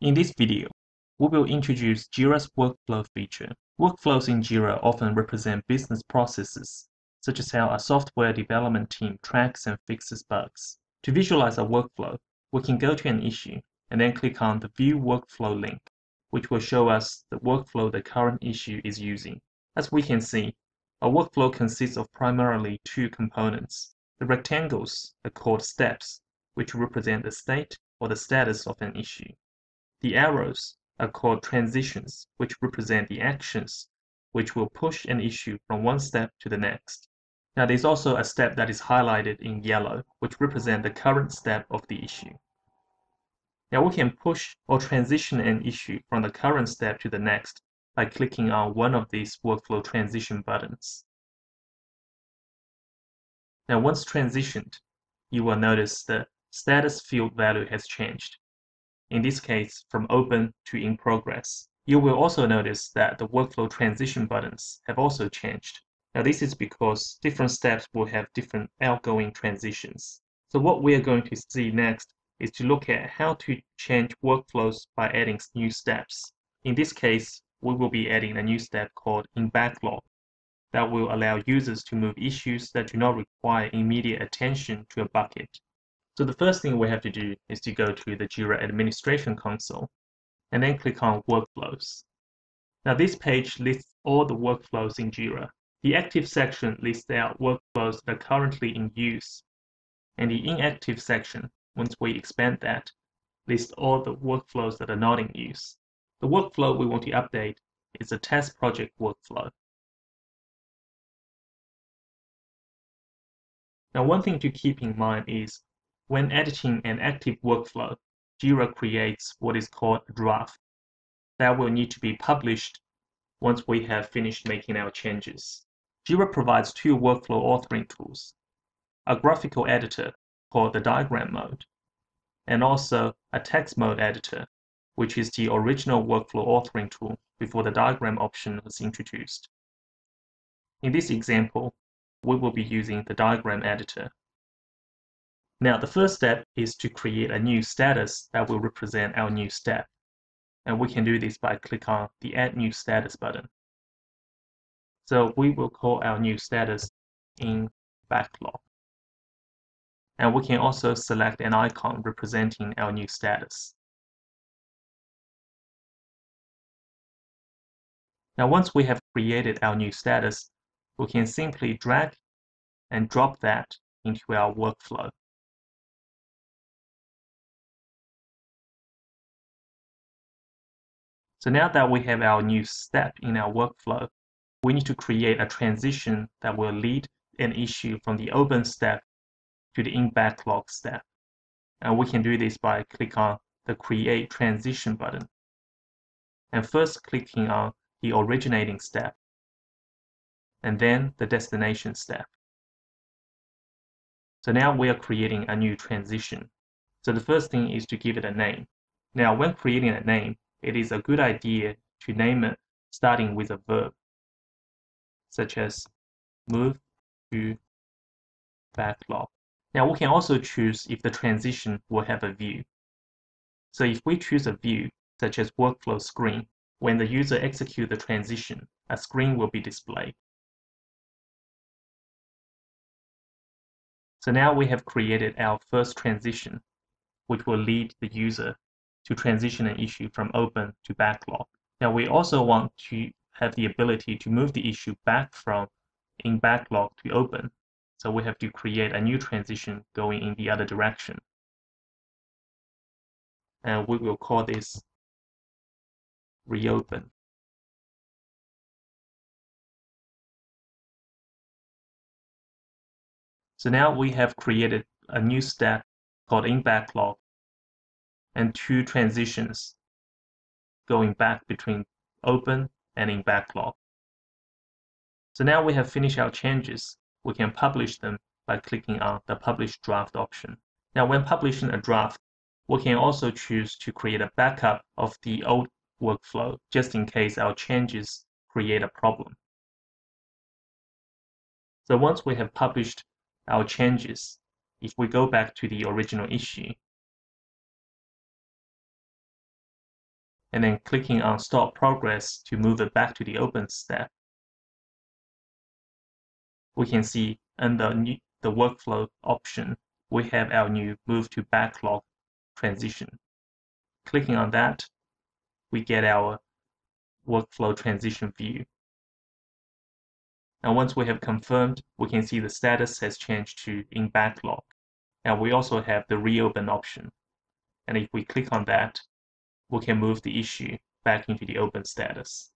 In this video, we will introduce Jira's workflow feature. Workflows in Jira often represent business processes, such as how a software development team tracks and fixes bugs. To visualize a workflow, we can go to an issue and then click on the View Workflow link, which will show us the workflow the current issue is using. As we can see, a workflow consists of primarily two components. The rectangles are called steps, which represent the state or the status of an issue. The arrows are called transitions, which represent the actions which will push an issue from one step to the next. Now there's also a step that is highlighted in yellow, which represents the current step of the issue. Now we can push or transition an issue from the current step to the next by clicking on one of these workflow transition buttons. Now once transitioned, you will notice the status field value has changed in this case from open to in progress. You will also notice that the workflow transition buttons have also changed. Now this is because different steps will have different outgoing transitions. So what we are going to see next is to look at how to change workflows by adding new steps. In this case, we will be adding a new step called in backlog that will allow users to move issues that do not require immediate attention to a bucket. So the first thing we have to do is to go to the Jira Administration Console and then click on Workflows. Now this page lists all the workflows in Jira. The active section lists out workflows that are currently in use. And the inactive section, once we expand that, lists all the workflows that are not in use. The workflow we want to update is a test project workflow. Now one thing to keep in mind is when editing an active workflow, Jira creates what is called a draft that will need to be published once we have finished making our changes. Jira provides two workflow authoring tools, a graphical editor called the diagram mode, and also a text mode editor, which is the original workflow authoring tool before the diagram option was introduced. In this example, we will be using the diagram editor. Now, the first step is to create a new status that will represent our new step. And we can do this by clicking on the Add New Status button. So we will call our new status in backlog. And we can also select an icon representing our new status. Now, once we have created our new status, we can simply drag and drop that into our workflow. So now that we have our new step in our workflow, we need to create a transition that will lead an issue from the open step to the in backlog step. And we can do this by clicking on the create transition button. And first clicking on the originating step, and then the destination step. So now we are creating a new transition. So the first thing is to give it a name. Now when creating a name, it is a good idea to name it starting with a verb, such as move to backlog. Now we can also choose if the transition will have a view. So if we choose a view, such as workflow screen, when the user executes the transition, a screen will be displayed. So now we have created our first transition, which will lead the user to transition an issue from open to backlog. Now we also want to have the ability to move the issue back from in backlog to open. So we have to create a new transition going in the other direction. And we will call this reopen. So now we have created a new step called in backlog and two transitions going back between open and in backlog. So now we have finished our changes. We can publish them by clicking on the Publish Draft option. Now when publishing a draft, we can also choose to create a backup of the old workflow just in case our changes create a problem. So once we have published our changes, if we go back to the original issue, and then clicking on Stop Progress to move it back to the open step, we can see under the workflow option, we have our new Move to Backlog transition. Clicking on that, we get our workflow transition view. And once we have confirmed, we can see the status has changed to in backlog. And we also have the reopen option. And if we click on that, we can move the issue back into the open status.